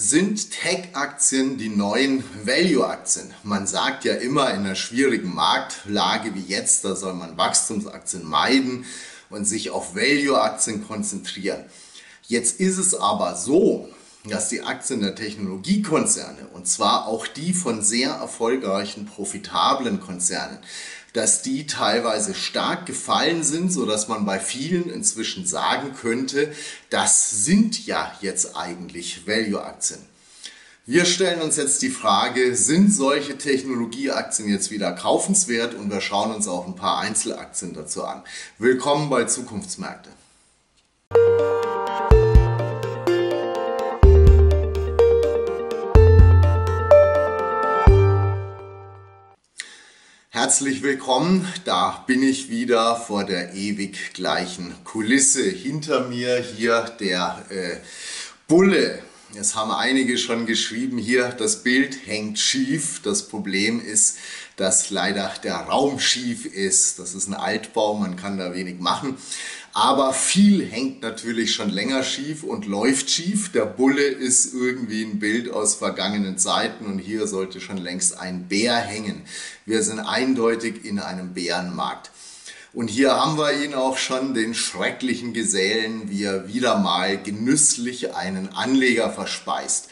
Sind Tech-Aktien die neuen Value-Aktien? Man sagt ja immer in einer schwierigen Marktlage wie jetzt, da soll man Wachstumsaktien meiden und sich auf Value-Aktien konzentrieren. Jetzt ist es aber so, dass die Aktien der Technologiekonzerne, und zwar auch die von sehr erfolgreichen, profitablen Konzernen, dass die teilweise stark gefallen sind, so dass man bei vielen inzwischen sagen könnte, das sind ja jetzt eigentlich Value-Aktien. Wir stellen uns jetzt die Frage, sind solche Technologieaktien jetzt wieder kaufenswert? Und wir schauen uns auch ein paar Einzelaktien dazu an. Willkommen bei Zukunftsmärkte. Herzlich willkommen, da bin ich wieder vor der ewig gleichen Kulisse. Hinter mir hier der äh, Bulle. Es haben einige schon geschrieben hier, das Bild hängt schief. Das Problem ist, dass leider der Raum schief ist. Das ist ein Altbau, man kann da wenig machen. Aber viel hängt natürlich schon länger schief und läuft schief. Der Bulle ist irgendwie ein Bild aus vergangenen Zeiten und hier sollte schon längst ein Bär hängen. Wir sind eindeutig in einem Bärenmarkt. Und hier haben wir ihn auch schon, den schrecklichen Gesellen, wie er wieder mal genüsslich einen Anleger verspeist.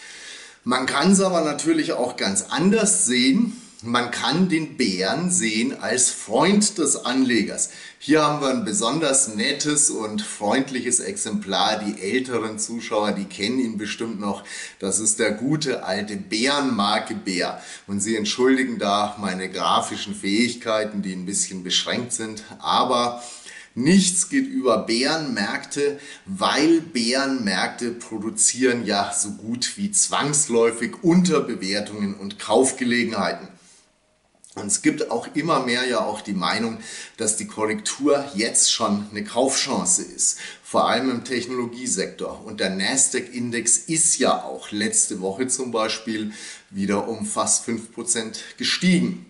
Man kann es aber natürlich auch ganz anders sehen. Man kann den Bären sehen als Freund des Anlegers. Hier haben wir ein besonders nettes und freundliches Exemplar. Die älteren Zuschauer, die kennen ihn bestimmt noch. Das ist der gute alte Bärenmarke Bär. Und Sie entschuldigen da meine grafischen Fähigkeiten, die ein bisschen beschränkt sind. Aber Nichts geht über Bärenmärkte, weil Bärenmärkte produzieren ja so gut wie zwangsläufig Unterbewertungen und Kaufgelegenheiten. Und es gibt auch immer mehr ja auch die Meinung, dass die Korrektur jetzt schon eine Kaufchance ist, vor allem im Technologiesektor. Und der Nasdaq-Index ist ja auch letzte Woche zum Beispiel wieder um fast 5% gestiegen.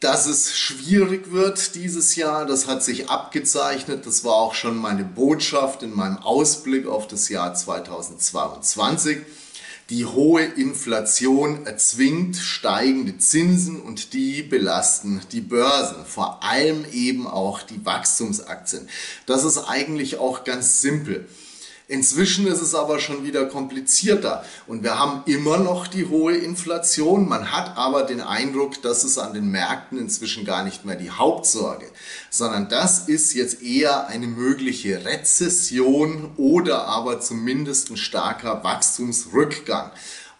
Dass es schwierig wird dieses Jahr, das hat sich abgezeichnet. Das war auch schon meine Botschaft in meinem Ausblick auf das Jahr 2022. Die hohe Inflation erzwingt steigende Zinsen und die belasten die Börsen, vor allem eben auch die Wachstumsaktien. Das ist eigentlich auch ganz simpel. Inzwischen ist es aber schon wieder komplizierter und wir haben immer noch die hohe Inflation. Man hat aber den Eindruck, dass es an den Märkten inzwischen gar nicht mehr die Hauptsorge, sondern das ist jetzt eher eine mögliche Rezession oder aber zumindest ein starker Wachstumsrückgang.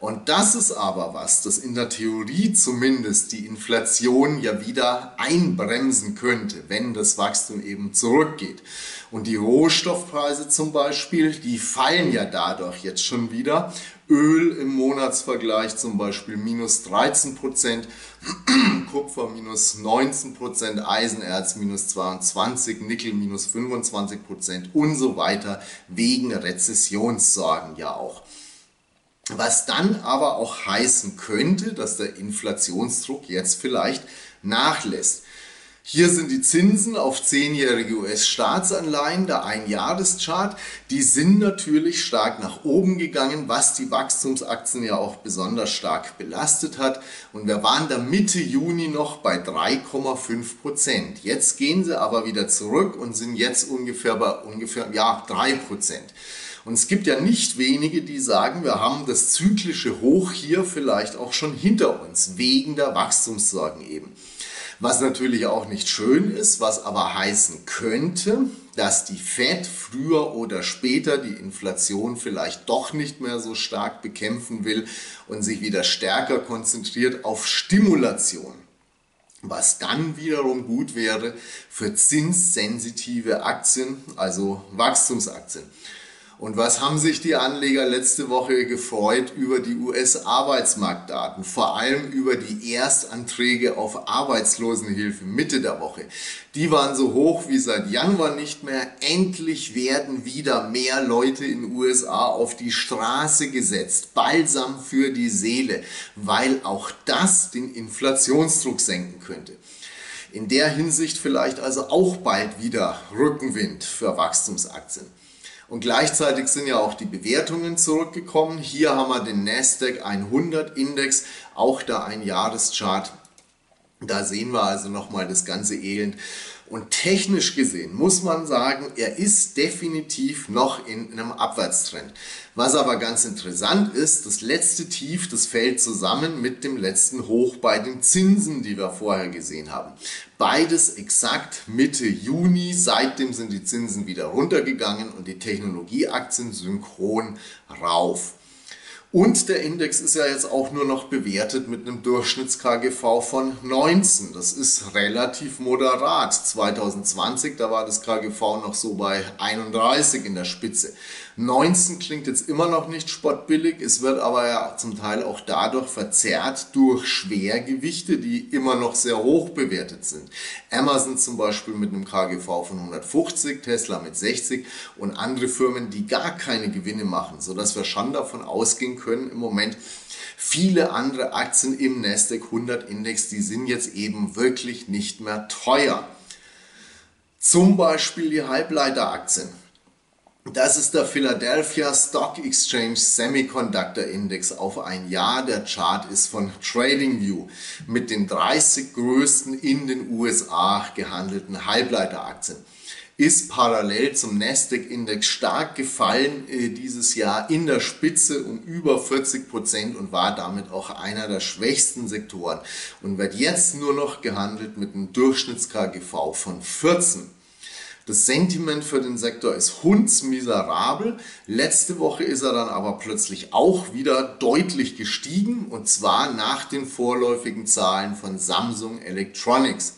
Und das ist aber was, das in der Theorie zumindest die Inflation ja wieder einbremsen könnte, wenn das Wachstum eben zurückgeht. Und die Rohstoffpreise zum Beispiel, die fallen ja dadurch jetzt schon wieder. Öl im Monatsvergleich zum Beispiel minus 13 Prozent, Kupfer minus 19 Prozent, Eisenerz minus 22, Nickel minus 25 Prozent und so weiter, wegen Rezessionssorgen ja auch. Was dann aber auch heißen könnte, dass der Inflationsdruck jetzt vielleicht nachlässt. Hier sind die Zinsen auf 10-jährige US-Staatsanleihen, der Einjahreschart. Die sind natürlich stark nach oben gegangen, was die Wachstumsaktien ja auch besonders stark belastet hat. Und wir waren da Mitte Juni noch bei 3,5 Prozent. Jetzt gehen sie aber wieder zurück und sind jetzt ungefähr bei ungefähr ja, 3 Prozent. Und es gibt ja nicht wenige, die sagen, wir haben das zyklische Hoch hier vielleicht auch schon hinter uns, wegen der Wachstumssorgen eben. Was natürlich auch nicht schön ist, was aber heißen könnte, dass die Fed früher oder später die Inflation vielleicht doch nicht mehr so stark bekämpfen will und sich wieder stärker konzentriert auf Stimulation was dann wiederum gut wäre für zinssensitive Aktien, also Wachstumsaktien. Und was haben sich die Anleger letzte Woche gefreut über die US-Arbeitsmarktdaten? Vor allem über die Erstanträge auf Arbeitslosenhilfe Mitte der Woche. Die waren so hoch wie seit Januar nicht mehr. Endlich werden wieder mehr Leute in USA auf die Straße gesetzt. Balsam für die Seele, weil auch das den Inflationsdruck senken könnte. In der Hinsicht vielleicht also auch bald wieder Rückenwind für Wachstumsaktien. Und gleichzeitig sind ja auch die Bewertungen zurückgekommen. Hier haben wir den Nasdaq 100 Index, auch da ein Jahreschart. Da sehen wir also nochmal das ganze Elend. Und technisch gesehen muss man sagen, er ist definitiv noch in einem Abwärtstrend. Was aber ganz interessant ist, das letzte Tief, das fällt zusammen mit dem letzten Hoch bei den Zinsen, die wir vorher gesehen haben. Beides exakt Mitte Juni. Seitdem sind die Zinsen wieder runtergegangen und die Technologieaktien synchron rauf. Und der Index ist ja jetzt auch nur noch bewertet mit einem Durchschnitts-KGV von 19. Das ist relativ moderat. 2020, da war das KGV noch so bei 31 in der Spitze. 19 klingt jetzt immer noch nicht spottbillig, es wird aber ja zum Teil auch dadurch verzerrt durch Schwergewichte, die immer noch sehr hoch bewertet sind. Amazon zum Beispiel mit einem KGV von 150, Tesla mit 60 und andere Firmen, die gar keine Gewinne machen, sodass wir schon davon ausgehen können im Moment, viele andere Aktien im Nasdaq 100 Index, die sind jetzt eben wirklich nicht mehr teuer. Zum Beispiel die Halbleiteraktien. Das ist der Philadelphia Stock Exchange Semiconductor Index auf ein Jahr. Der Chart ist von TradingView mit den 30 größten in den USA gehandelten Halbleiteraktien. Ist parallel zum Nasdaq Index stark gefallen äh, dieses Jahr in der Spitze um über 40 Prozent und war damit auch einer der schwächsten Sektoren und wird jetzt nur noch gehandelt mit einem Durchschnitts-KGV von 14. Das Sentiment für den Sektor ist hundsmiserabel. Letzte Woche ist er dann aber plötzlich auch wieder deutlich gestiegen und zwar nach den vorläufigen Zahlen von Samsung Electronics.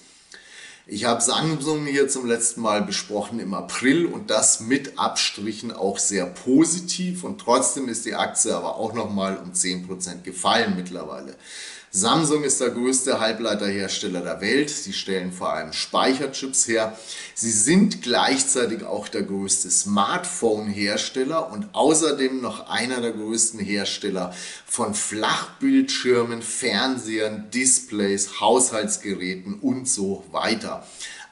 Ich habe Samsung hier zum letzten Mal besprochen im April und das mit Abstrichen auch sehr positiv und trotzdem ist die Aktie aber auch nochmal um 10% gefallen mittlerweile. Samsung ist der größte Halbleiterhersteller der Welt. Sie stellen vor allem Speicherchips her. Sie sind gleichzeitig auch der größte Smartphone-Hersteller und außerdem noch einer der größten Hersteller von Flachbildschirmen, Fernsehern, Displays, Haushaltsgeräten und so weiter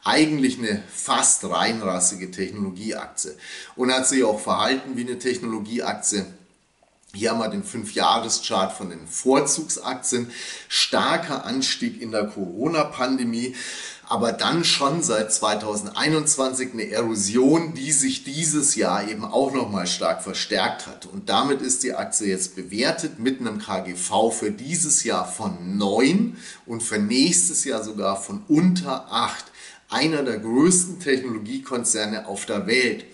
eigentlich eine fast reinrassige Technologieaktie und hat sich auch verhalten wie eine Technologieaktie. Hier haben wir den 5-Jahres-Chart von den Vorzugsaktien. Starker Anstieg in der Corona-Pandemie, aber dann schon seit 2021 eine Erosion, die sich dieses Jahr eben auch nochmal stark verstärkt hat. Und damit ist die Aktie jetzt bewertet mit einem KGV für dieses Jahr von 9 und für nächstes Jahr sogar von unter 8. Einer der größten Technologiekonzerne auf der Welt.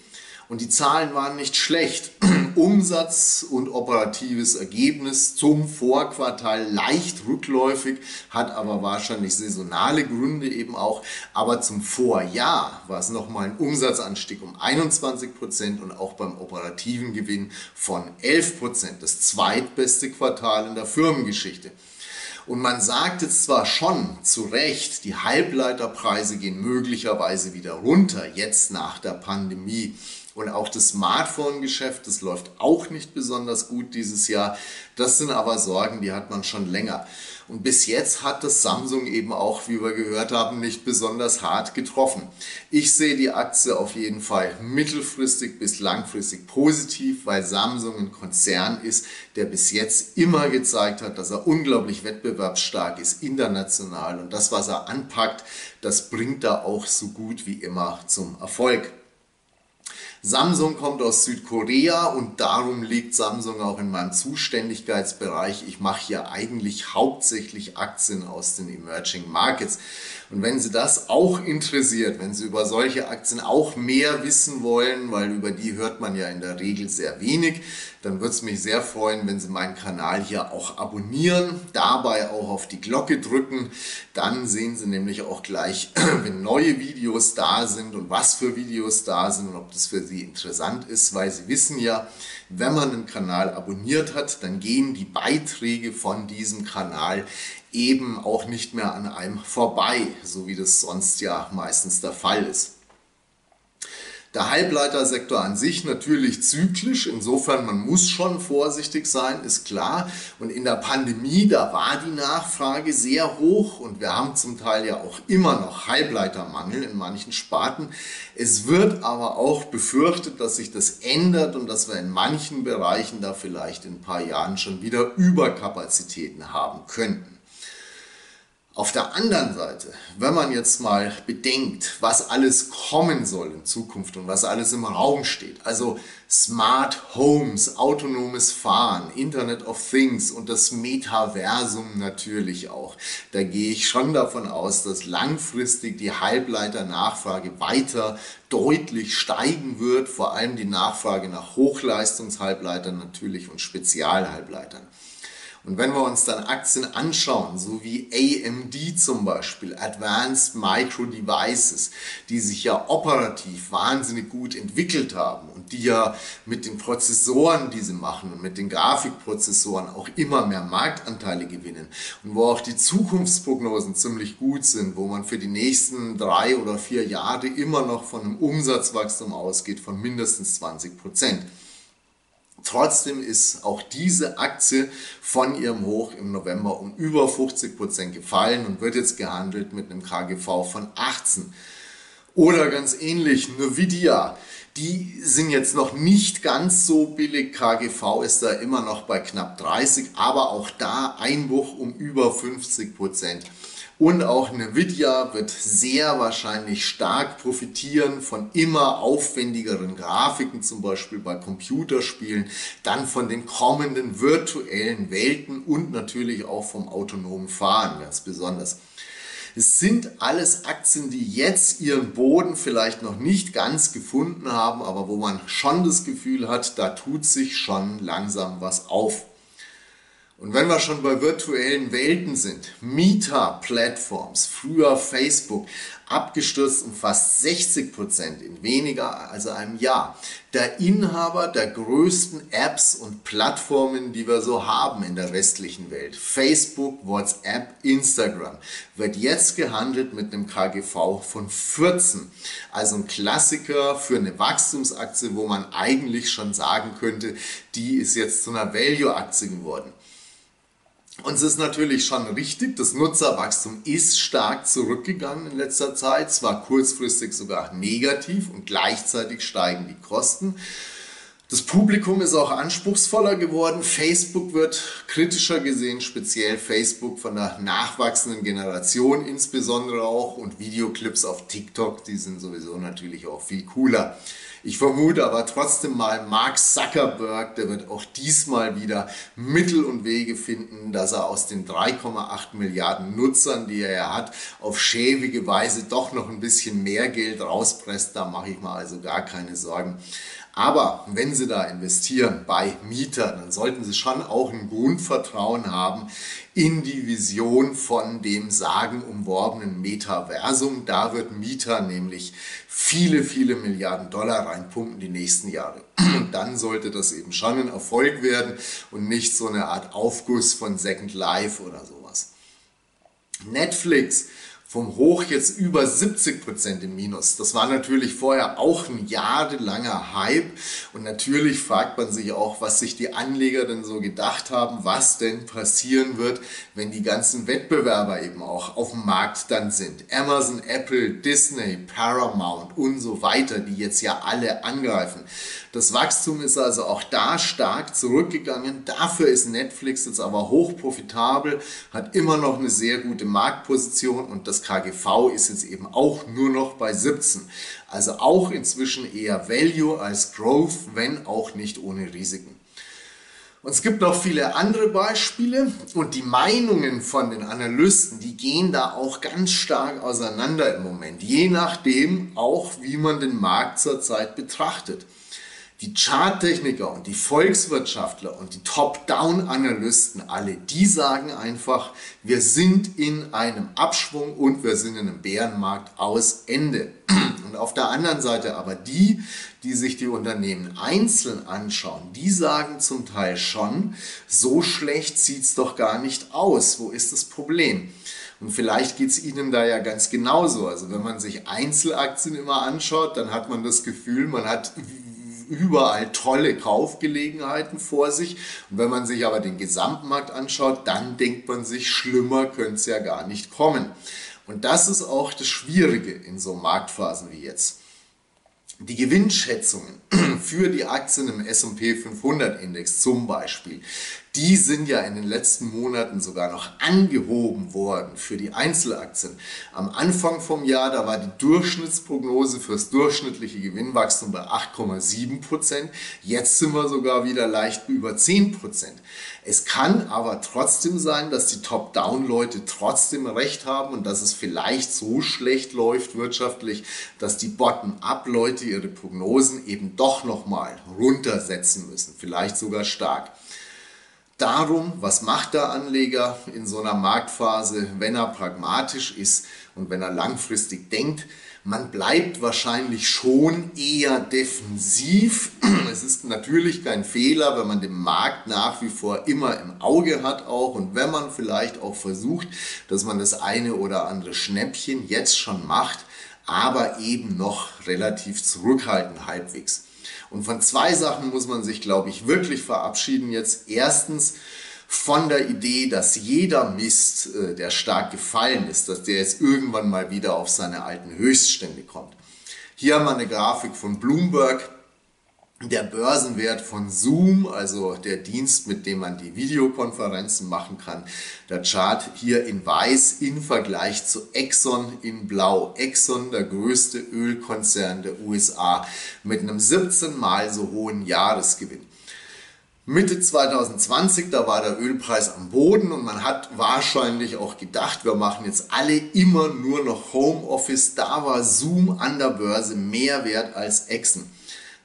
Und die Zahlen waren nicht schlecht. Umsatz und operatives Ergebnis zum Vorquartal leicht rückläufig, hat aber wahrscheinlich saisonale Gründe eben auch. Aber zum Vorjahr war es nochmal ein Umsatzanstieg um 21 Prozent und auch beim operativen Gewinn von 11 Prozent. Das zweitbeste Quartal in der Firmengeschichte. Und man sagt jetzt zwar schon zu Recht, die Halbleiterpreise gehen möglicherweise wieder runter, jetzt nach der Pandemie. Und auch das Smartphone-Geschäft, das läuft auch nicht besonders gut dieses Jahr. Das sind aber Sorgen, die hat man schon länger. Und bis jetzt hat das Samsung eben auch, wie wir gehört haben, nicht besonders hart getroffen. Ich sehe die Aktie auf jeden Fall mittelfristig bis langfristig positiv, weil Samsung ein Konzern ist, der bis jetzt immer gezeigt hat, dass er unglaublich wettbewerbsstark ist international. Und das, was er anpackt, das bringt er auch so gut wie immer zum Erfolg. Samsung kommt aus Südkorea und darum liegt Samsung auch in meinem Zuständigkeitsbereich. Ich mache hier eigentlich hauptsächlich Aktien aus den Emerging Markets. Und wenn Sie das auch interessiert, wenn Sie über solche Aktien auch mehr wissen wollen, weil über die hört man ja in der Regel sehr wenig, dann würde es mich sehr freuen, wenn Sie meinen Kanal hier auch abonnieren, dabei auch auf die Glocke drücken. Dann sehen Sie nämlich auch gleich, wenn neue Videos da sind und was für Videos da sind und ob das für Sie interessant ist, weil Sie wissen ja, wenn man einen Kanal abonniert hat, dann gehen die Beiträge von diesem Kanal eben auch nicht mehr an einem vorbei, so wie das sonst ja meistens der Fall ist. Der Halbleitersektor an sich natürlich zyklisch, insofern man muss schon vorsichtig sein, ist klar. Und in der Pandemie, da war die Nachfrage sehr hoch und wir haben zum Teil ja auch immer noch Halbleitermangel in manchen Sparten. Es wird aber auch befürchtet, dass sich das ändert und dass wir in manchen Bereichen da vielleicht in ein paar Jahren schon wieder Überkapazitäten haben könnten. Auf der anderen Seite, wenn man jetzt mal bedenkt, was alles kommen soll in Zukunft und was alles im Raum steht, also Smart Homes, autonomes Fahren, Internet of Things und das Metaversum natürlich auch, da gehe ich schon davon aus, dass langfristig die Halbleiternachfrage weiter deutlich steigen wird, vor allem die Nachfrage nach Hochleistungshalbleitern natürlich und Spezialhalbleitern. Und wenn wir uns dann Aktien anschauen, so wie AMD zum Beispiel, Advanced Micro Devices, die sich ja operativ wahnsinnig gut entwickelt haben und die ja mit den Prozessoren, die sie machen und mit den Grafikprozessoren auch immer mehr Marktanteile gewinnen und wo auch die Zukunftsprognosen ziemlich gut sind, wo man für die nächsten drei oder vier Jahre immer noch von einem Umsatzwachstum ausgeht von mindestens 20 Prozent. Trotzdem ist auch diese Aktie von ihrem Hoch im November um über 50 Prozent gefallen und wird jetzt gehandelt mit einem KGV von 18. Oder ganz ähnlich, Nvidia, die sind jetzt noch nicht ganz so billig. KGV ist da immer noch bei knapp 30, aber auch da Einbruch um über 50 Prozent. Und auch Nvidia wird sehr wahrscheinlich stark profitieren von immer aufwendigeren Grafiken, zum Beispiel bei Computerspielen, dann von den kommenden virtuellen Welten und natürlich auch vom autonomen Fahren ganz besonders. Es sind alles Aktien, die jetzt ihren Boden vielleicht noch nicht ganz gefunden haben, aber wo man schon das Gefühl hat, da tut sich schon langsam was auf. Und wenn wir schon bei virtuellen Welten sind, Meta-Plattforms, früher Facebook, abgestürzt um fast 60 Prozent in weniger als einem Jahr. Der Inhaber der größten Apps und Plattformen, die wir so haben in der westlichen Welt, Facebook, WhatsApp, Instagram, wird jetzt gehandelt mit einem KGV von 14. Also ein Klassiker für eine Wachstumsaktie, wo man eigentlich schon sagen könnte, die ist jetzt zu einer Value-Aktie geworden. Und es ist natürlich schon richtig, das Nutzerwachstum ist stark zurückgegangen in letzter Zeit, zwar kurzfristig sogar negativ und gleichzeitig steigen die Kosten. Das Publikum ist auch anspruchsvoller geworden. Facebook wird kritischer gesehen, speziell Facebook von der nachwachsenden Generation insbesondere auch und Videoclips auf TikTok, die sind sowieso natürlich auch viel cooler. Ich vermute aber trotzdem mal, Mark Zuckerberg, der wird auch diesmal wieder Mittel und Wege finden, dass er aus den 3,8 Milliarden Nutzern, die er ja hat, auf schäbige Weise doch noch ein bisschen mehr Geld rauspresst. Da mache ich mir also gar keine Sorgen. Aber wenn Sie da investieren bei Mietern, dann sollten Sie schon auch ein Grundvertrauen haben in die Vision von dem sagenumworbenen Metaversum. Da wird Mieter nämlich viele, viele Milliarden Dollar reinpumpen die nächsten Jahre. Und dann sollte das eben schon ein Erfolg werden und nicht so eine Art Aufguss von Second Life oder sowas. Netflix vom Hoch jetzt über 70 Prozent im Minus. Das war natürlich vorher auch ein jahrelanger Hype und natürlich fragt man sich auch, was sich die Anleger denn so gedacht haben, was denn passieren wird, wenn die ganzen Wettbewerber eben auch auf dem Markt dann sind. Amazon, Apple, Disney, Paramount und so weiter, die jetzt ja alle angreifen. Das Wachstum ist also auch da stark zurückgegangen. Dafür ist Netflix jetzt aber hoch profitabel, hat immer noch eine sehr gute Marktposition und das KGV ist jetzt eben auch nur noch bei 17. Also auch inzwischen eher Value als Growth, wenn auch nicht ohne Risiken. Und es gibt noch viele andere Beispiele und die Meinungen von den Analysten, die gehen da auch ganz stark auseinander im Moment, je nachdem auch, wie man den Markt zurzeit betrachtet. Die Charttechniker und die Volkswirtschaftler und die Top-Down-Analysten, alle, die sagen einfach, wir sind in einem Abschwung und wir sind in einem Bärenmarkt aus Ende. Und auf der anderen Seite aber die, die sich die Unternehmen einzeln anschauen, die sagen zum Teil schon, so schlecht sieht es doch gar nicht aus. Wo ist das Problem? Und vielleicht geht es Ihnen da ja ganz genauso. Also wenn man sich Einzelaktien immer anschaut, dann hat man das Gefühl, man hat überall tolle Kaufgelegenheiten vor sich. Und wenn man sich aber den Gesamtmarkt anschaut, dann denkt man sich, schlimmer könnte es ja gar nicht kommen. Und das ist auch das Schwierige in so Marktphasen wie jetzt. Die Gewinnschätzungen für die Aktien im S&P 500 Index zum Beispiel, die sind ja in den letzten Monaten sogar noch angehoben worden für die Einzelaktien. Am Anfang vom Jahr, da war die Durchschnittsprognose fürs durchschnittliche Gewinnwachstum bei 8,7 Prozent. Jetzt sind wir sogar wieder leicht über 10 Prozent. Es kann aber trotzdem sein, dass die Top-Down-Leute trotzdem recht haben und dass es vielleicht so schlecht läuft wirtschaftlich, dass die Bottom-up-Leute ihre Prognosen eben doch nochmal runtersetzen müssen, vielleicht sogar stark darum, was macht der Anleger in so einer Marktphase, wenn er pragmatisch ist und wenn er langfristig denkt. Man bleibt wahrscheinlich schon eher defensiv. Es ist natürlich kein Fehler, wenn man den Markt nach wie vor immer im Auge hat auch und wenn man vielleicht auch versucht, dass man das eine oder andere Schnäppchen jetzt schon macht, aber eben noch relativ zurückhaltend halbwegs. Und von zwei Sachen muss man sich, glaube ich, wirklich verabschieden jetzt. Erstens von der Idee, dass jeder Mist, äh, der stark gefallen ist, dass der jetzt irgendwann mal wieder auf seine alten Höchststände kommt. Hier haben wir eine Grafik von Bloomberg der Börsenwert von Zoom, also der Dienst, mit dem man die Videokonferenzen machen kann. Der Chart hier in weiß im Vergleich zu Exxon in blau. Exxon, der größte Ölkonzern der USA, mit einem 17 mal so hohen Jahresgewinn. Mitte 2020, da war der Ölpreis am Boden und man hat wahrscheinlich auch gedacht, wir machen jetzt alle immer nur noch Homeoffice. Da war Zoom an der Börse mehr wert als Exxon.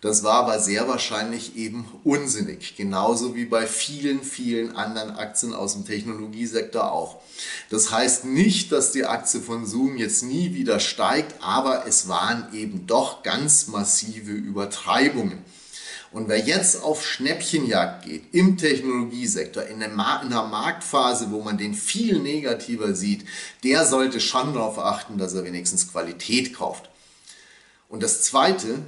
Das war aber sehr wahrscheinlich eben unsinnig, genauso wie bei vielen, vielen anderen Aktien aus dem Technologiesektor auch. Das heißt nicht, dass die Aktie von Zoom jetzt nie wieder steigt, aber es waren eben doch ganz massive Übertreibungen. Und wer jetzt auf Schnäppchenjagd geht im Technologiesektor, in einer Marktphase, wo man den viel negativer sieht, der sollte schon darauf achten, dass er wenigstens Qualität kauft. Und das Zweite,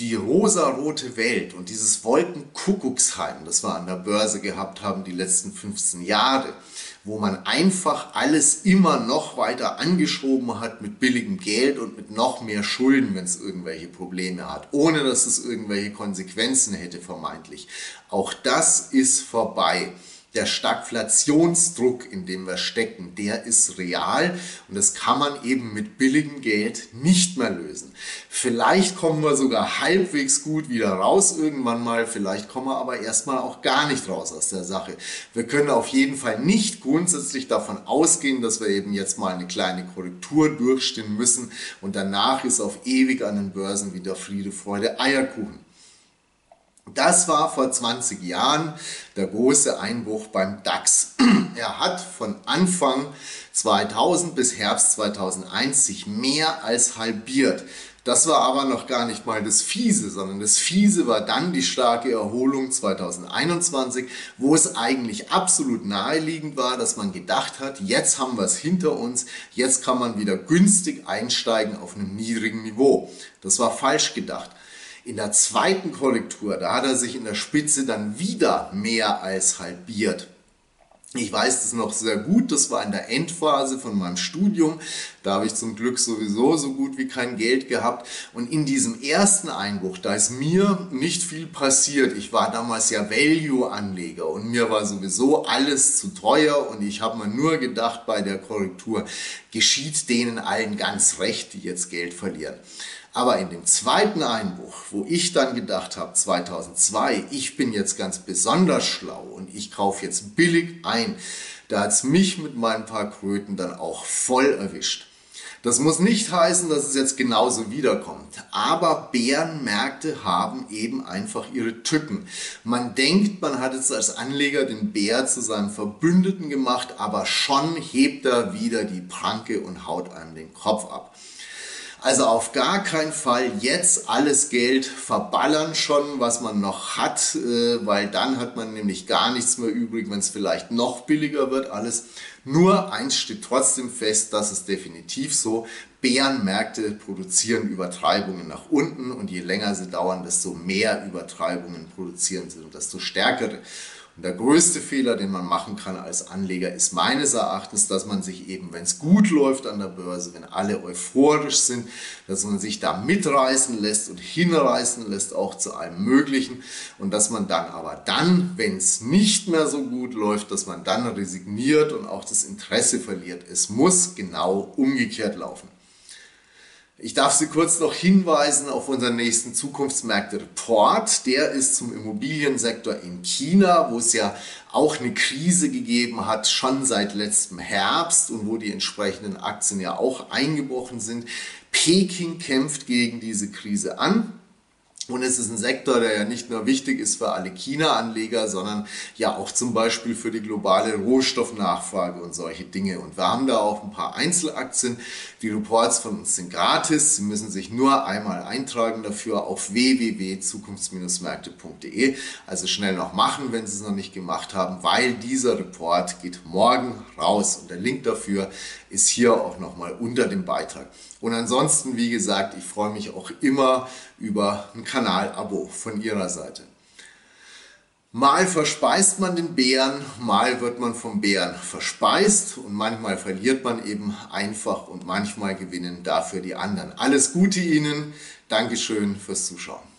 die rosarote Welt und dieses Wolkenkuckucksheim, das wir an der Börse gehabt haben die letzten 15 Jahre, wo man einfach alles immer noch weiter angeschoben hat mit billigem Geld und mit noch mehr Schulden, wenn es irgendwelche Probleme hat, ohne dass es irgendwelche Konsequenzen hätte vermeintlich. Auch das ist vorbei der Stagflationsdruck, in dem wir stecken, der ist real und das kann man eben mit billigem Geld nicht mehr lösen. Vielleicht kommen wir sogar halbwegs gut wieder raus irgendwann mal, vielleicht kommen wir aber erstmal auch gar nicht raus aus der Sache. Wir können auf jeden Fall nicht grundsätzlich davon ausgehen, dass wir eben jetzt mal eine kleine Korrektur durchstehen müssen und danach ist auf ewig an den Börsen wieder Friede, Freude, Eierkuchen. Das war vor 20 Jahren der große Einbruch beim DAX. Er hat von Anfang 2000 bis Herbst 2001 sich mehr als halbiert. Das war aber noch gar nicht mal das Fiese, sondern das Fiese war dann die starke Erholung 2021, wo es eigentlich absolut naheliegend war, dass man gedacht hat, jetzt haben wir es hinter uns, jetzt kann man wieder günstig einsteigen auf einem niedrigen Niveau. Das war falsch gedacht. In der zweiten Korrektur, da hat er sich in der Spitze dann wieder mehr als halbiert. Ich weiß das noch sehr gut, das war in der Endphase von meinem Studium. Da habe ich zum Glück sowieso so gut wie kein Geld gehabt. Und in diesem ersten Einbruch, da ist mir nicht viel passiert. Ich war damals ja Value-Anleger und mir war sowieso alles zu teuer und ich habe mir nur gedacht bei der Korrektur, geschieht denen allen ganz recht, die jetzt Geld verlieren. Aber in dem zweiten Einbruch, wo ich dann gedacht habe, 2002, ich bin jetzt ganz besonders schlau und ich kaufe jetzt billig ein, da hat es mich mit meinen paar Kröten dann auch voll erwischt. Das muss nicht heißen, dass es jetzt genauso wiederkommt. Aber Bärenmärkte haben eben einfach ihre Tücken. Man denkt, man hat jetzt als Anleger den Bär zu seinem Verbündeten gemacht, aber schon hebt er wieder die Pranke und haut einem den Kopf ab. Also auf gar keinen Fall jetzt alles Geld verballern schon, was man noch hat, äh, weil dann hat man nämlich gar nichts mehr übrig, wenn es vielleicht noch billiger wird alles. Nur eins steht trotzdem fest, das ist definitiv so. Bärenmärkte produzieren Übertreibungen nach unten und je länger sie dauern, desto mehr Übertreibungen produzieren sie und desto stärkere. Und der größte Fehler, den man machen kann als Anleger, ist meines Erachtens, dass man sich eben, wenn es gut läuft an der Börse, wenn alle euphorisch sind, dass man sich da mitreißen lässt und hinreißen lässt, auch zu allem Möglichen. Und dass man dann aber dann, wenn es nicht mehr so gut läuft, dass man dann resigniert und auch das Interesse verliert. Es muss genau umgekehrt laufen. Ich darf Sie kurz noch hinweisen auf unseren nächsten Zukunftsmärkte-Report. Der ist zum Immobiliensektor in China, wo es ja auch eine Krise gegeben hat, schon seit letztem Herbst und wo die entsprechenden Aktien ja auch eingebrochen sind. Peking kämpft gegen diese Krise an. Und es ist ein Sektor, der ja nicht nur wichtig ist für alle China-Anleger, sondern ja auch zum Beispiel für die globale Rohstoffnachfrage und solche Dinge. Und wir haben da auch ein paar Einzelaktien. Die Reports von uns sind gratis. Sie müssen sich nur einmal eintragen dafür auf www.zukunfts-märkte.de. Also schnell noch machen, wenn Sie es noch nicht gemacht haben, weil dieser Report geht morgen raus. Und der Link dafür ist hier auch nochmal unter dem Beitrag. Und ansonsten, wie gesagt, ich freue mich auch immer über ein Kanalabo von Ihrer Seite. Mal verspeist man den Bären, mal wird man vom Bären verspeist und manchmal verliert man eben einfach und manchmal gewinnen dafür die anderen. Alles Gute Ihnen, Dankeschön fürs Zuschauen.